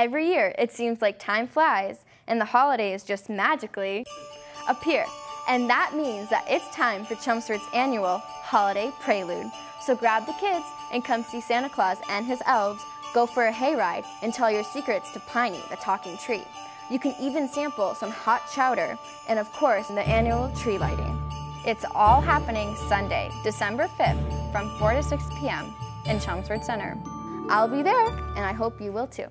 Every year, it seems like time flies and the holidays just magically appear. And that means that it's time for Chelmsford's annual Holiday Prelude. So grab the kids and come see Santa Claus and his elves, go for a hayride, and tell your secrets to Piney, the talking tree. You can even sample some hot chowder and, of course, the annual tree lighting. It's all happening Sunday, December 5th from 4 to 6 p.m. in Chelmsford Center. I'll be there, and I hope you will too.